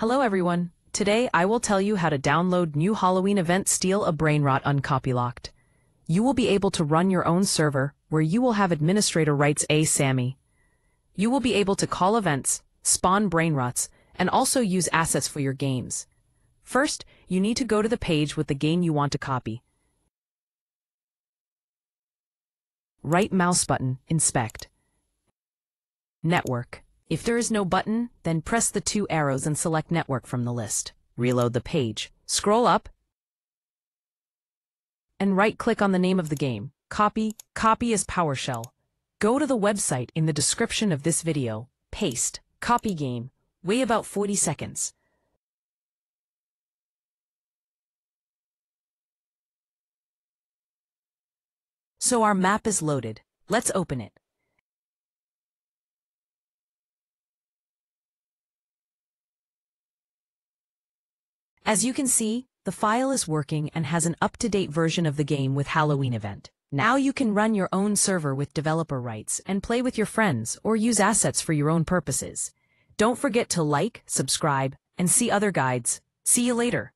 Hello everyone. Today I will tell you how to download new Halloween event Steal a Brainrot uncopylocked. You will be able to run your own server where you will have administrator rights A Sammy. You will be able to call events, spawn brainrots, and also use assets for your games. First, you need to go to the page with the game you want to copy. Right mouse button, inspect. Network. If there is no button, then press the two arrows and select Network from the list. Reload the page. Scroll up and right-click on the name of the game. Copy. Copy as PowerShell. Go to the website in the description of this video. Paste. Copy game. Wait about 40 seconds. So our map is loaded. Let's open it. As you can see, the file is working and has an up-to-date version of the game with Halloween event. Now you can run your own server with developer rights and play with your friends or use assets for your own purposes. Don't forget to like, subscribe, and see other guides. See you later.